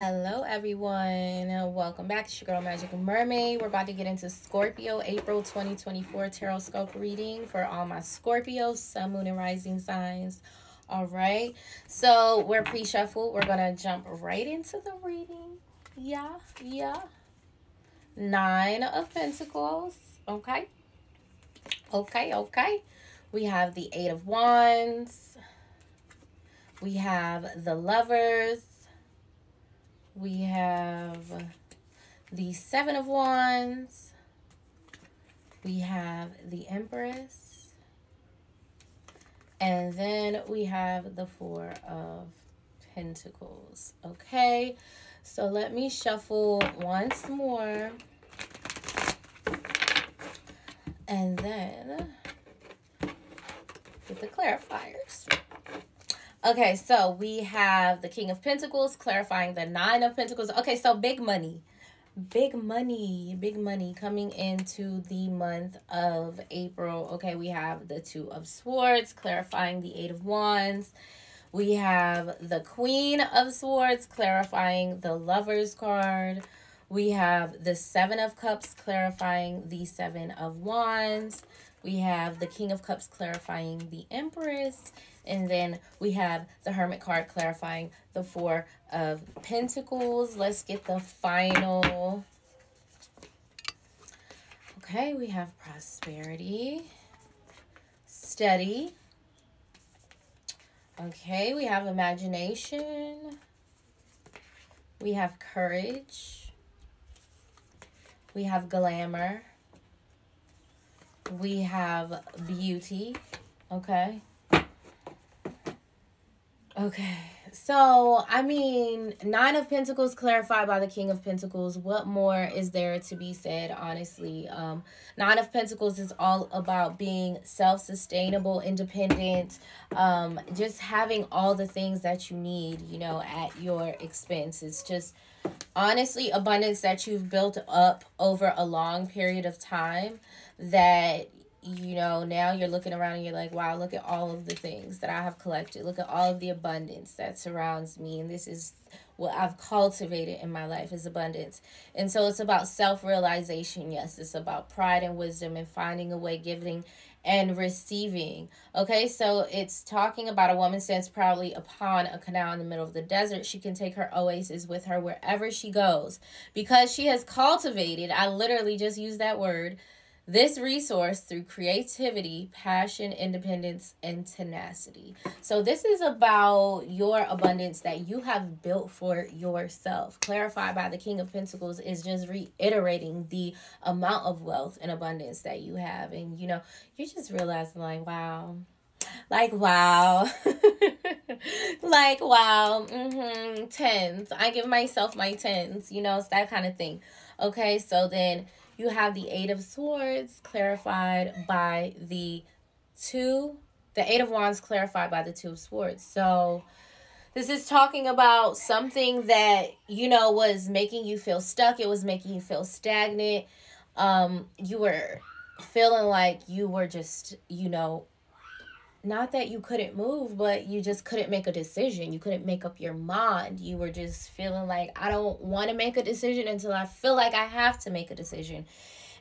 Hello, everyone. Welcome back. It's your girl, Magic Mermaid. We're about to get into Scorpio April 2024 Tarot Scope reading for all my Scorpios, Sun, Moon, and Rising signs. All right. So we're pre-shuffled. We're going to jump right into the reading. Yeah, yeah. Nine of Pentacles. Okay. Okay, okay. We have the Eight of Wands. We have the Lovers we have the Seven of Wands. We have the Empress. And then we have the Four of Pentacles. Okay, so let me shuffle once more. And then get the clarifiers. Okay, so we have the King of Pentacles clarifying the Nine of Pentacles. Okay, so big money. Big money, big money coming into the month of April. Okay, we have the Two of Swords clarifying the Eight of Wands. We have the Queen of Swords clarifying the Lover's card. We have the Seven of Cups clarifying the Seven of Wands. We have the King of Cups clarifying the Empress. And then we have the Hermit card clarifying the Four of Pentacles. Let's get the final. Okay, we have prosperity, steady. Okay, we have imagination. We have courage. We have glamour. We have beauty. Okay. Okay, so I mean, Nine of Pentacles clarified by the King of Pentacles. What more is there to be said, honestly? Um, Nine of Pentacles is all about being self sustainable, independent, um, just having all the things that you need, you know, at your expense. It's just honestly abundance that you've built up over a long period of time that you know, now you're looking around and you're like, wow, look at all of the things that I have collected. Look at all of the abundance that surrounds me. And this is what I've cultivated in my life is abundance. And so it's about self-realization. Yes, it's about pride and wisdom and finding a way, giving and receiving. Okay, so it's talking about a woman stands proudly upon a canal in the middle of the desert. She can take her oasis with her wherever she goes because she has cultivated, I literally just used that word, this resource through creativity, passion, independence, and tenacity. So, this is about your abundance that you have built for yourself. Clarified by the King of Pentacles is just reiterating the amount of wealth and abundance that you have. And, you know, you're just realizing, like, wow. Like, wow. like, wow. Mm-hmm. Tens. I give myself my tens. You know, it's that kind of thing. Okay, so then you have the Eight of Swords clarified by the two, the Eight of Wands clarified by the Two of Swords. So this is talking about something that, you know, was making you feel stuck. It was making you feel stagnant. Um, you were feeling like you were just, you know, not that you couldn't move, but you just couldn't make a decision. You couldn't make up your mind. You were just feeling like, I don't want to make a decision until I feel like I have to make a decision.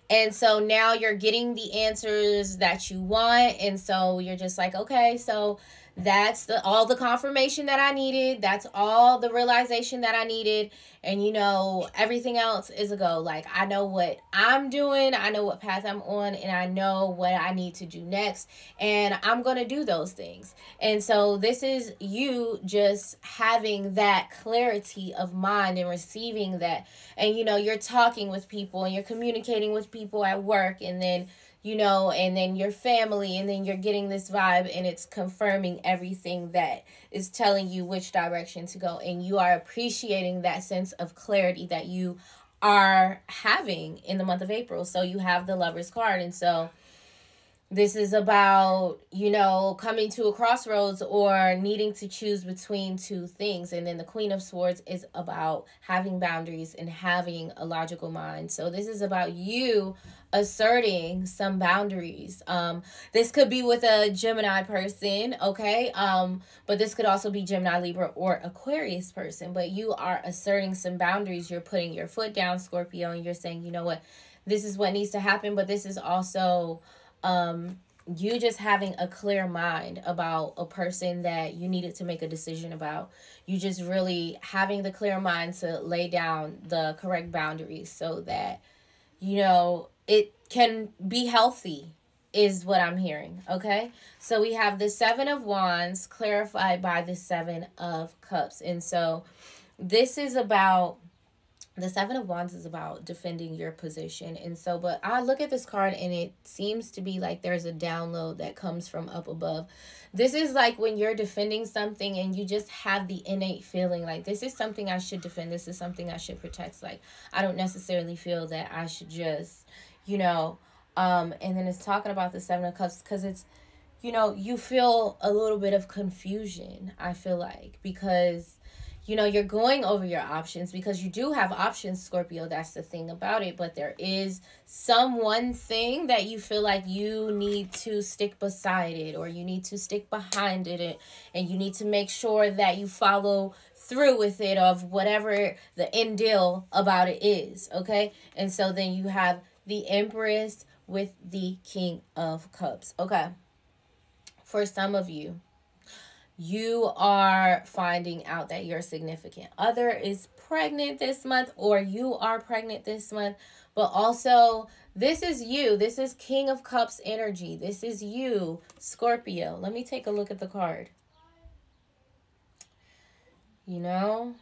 And so now you're getting the answers that you want. And so you're just like, okay, so that's the all the confirmation that I needed. That's all the realization that I needed. And you know, everything else is a go. Like I know what I'm doing, I know what path I'm on, and I know what I need to do next. And I'm gonna do those things. And so this is you just having that clarity of mind and receiving that. And you know, you're talking with people and you're communicating with people at work and then you know, and then your family, and then you're getting this vibe, and it's confirming everything that is telling you which direction to go. And you are appreciating that sense of clarity that you are having in the month of April. So you have the lover's card. And so this is about, you know, coming to a crossroads or needing to choose between two things. And then the Queen of Swords is about having boundaries and having a logical mind. So this is about you asserting some boundaries. Um, this could be with a Gemini person, okay? Um, but this could also be Gemini, Libra, or Aquarius person. But you are asserting some boundaries. You're putting your foot down, Scorpio, and you're saying, you know what, this is what needs to happen. But this is also um you just having a clear mind about a person that you needed to make a decision about. You just really having the clear mind to lay down the correct boundaries so that, you know, it can be healthy, is what I'm hearing. Okay. So we have the Seven of Wands clarified by the Seven of Cups. And so this is about the seven of wands is about defending your position and so but i look at this card and it seems to be like there's a download that comes from up above this is like when you're defending something and you just have the innate feeling like this is something i should defend this is something i should protect like i don't necessarily feel that i should just you know um and then it's talking about the seven of cups because it's you know you feel a little bit of confusion i feel like because you know you're going over your options because you do have options scorpio that's the thing about it but there is some one thing that you feel like you need to stick beside it or you need to stick behind it and you need to make sure that you follow through with it of whatever the end deal about it is okay? And so then you have the empress with the king of cups okay for some of you you are finding out that your significant other is pregnant this month or you are pregnant this month, but also this is you. This is King of Cups energy. This is you, Scorpio. Let me take a look at the card. You know,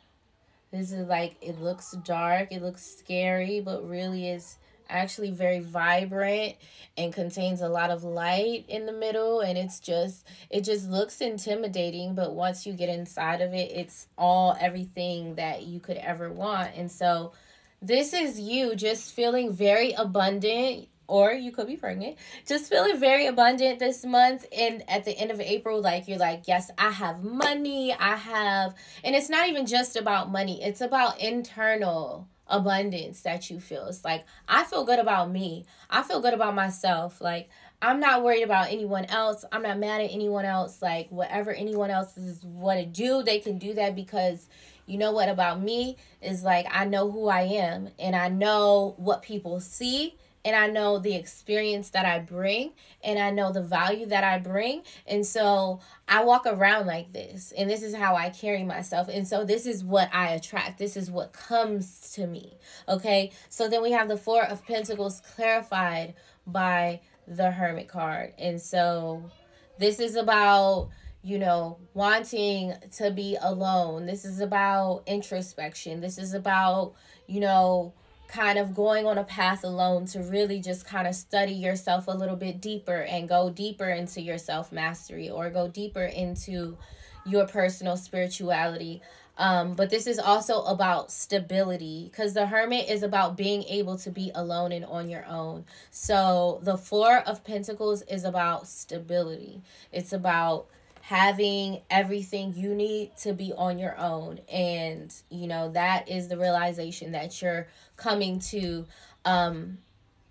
this is like, it looks dark, it looks scary, but really is actually very vibrant and contains a lot of light in the middle and it's just it just looks intimidating but once you get inside of it it's all everything that you could ever want. And so this is you just feeling very abundant or you could be pregnant just feeling very abundant this month and at the end of april like you're like yes i have money i have and it's not even just about money it's about internal abundance that you feel. It's like I feel good about me. I feel good about myself. Like I'm not worried about anyone else. I'm not mad at anyone else. Like whatever anyone else is want to do, they can do that because you know what about me is like I know who I am and I know what people see and I know the experience that I bring and I know the value that I bring. And so I walk around like this and this is how I carry myself. And so this is what I attract. This is what comes to me. Okay? So then we have the 4 of pentacles clarified by the hermit card. And so this is about you know, wanting to be alone. This is about introspection. This is about, you know, kind of going on a path alone to really just kind of study yourself a little bit deeper and go deeper into your self mastery or go deeper into your personal spirituality. Um, but this is also about stability because the hermit is about being able to be alone and on your own. So the four of pentacles is about stability. It's about having everything you need to be on your own. And you know that is the realization that you're coming to um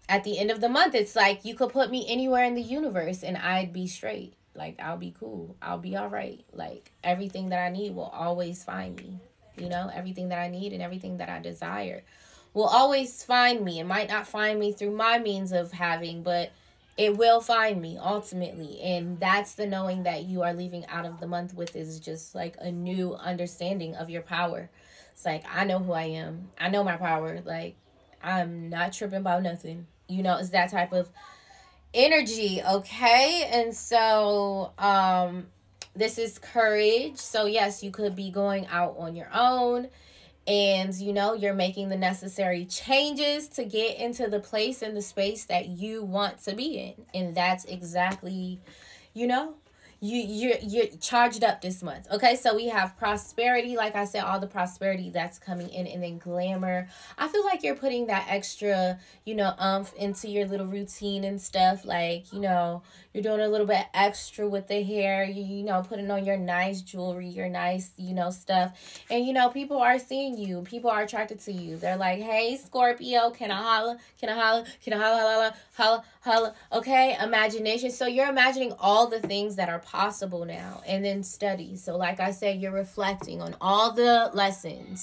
at the end of the month. It's like you could put me anywhere in the universe and I'd be straight. Like I'll be cool. I'll be all right. Like everything that I need will always find me you know? Everything that I need and everything that I desire will always find me. It might not find me through my means of having but it will find me ultimately and that's the knowing that you are leaving out of the month with is just like a new understanding of your power. It's like i know who i am. I know my power. Like i'm not tripping about nothing. You know it's that type of energy okay? And so um this is courage. So yes you could be going out on your own and you know you're making the necessary changes to get into the place and the space that you want to be in. And that's exactly you know you you're you're charged up this month. Okay, so we have prosperity, like I said, all the prosperity that's coming in, and then glamour. I feel like you're putting that extra, you know, umph into your little routine and stuff. Like, you know, you're doing a little bit extra with the hair, you, you know, putting on your nice jewelry, your nice, you know, stuff. And you know, people are seeing you, people are attracted to you. They're like, hey, Scorpio, can I holla? Can I holla? Can I holla, holla, holla, holla? Okay, imagination. So you're imagining all the things that are possible now and then study. So, like I said, you're reflecting on all the lessons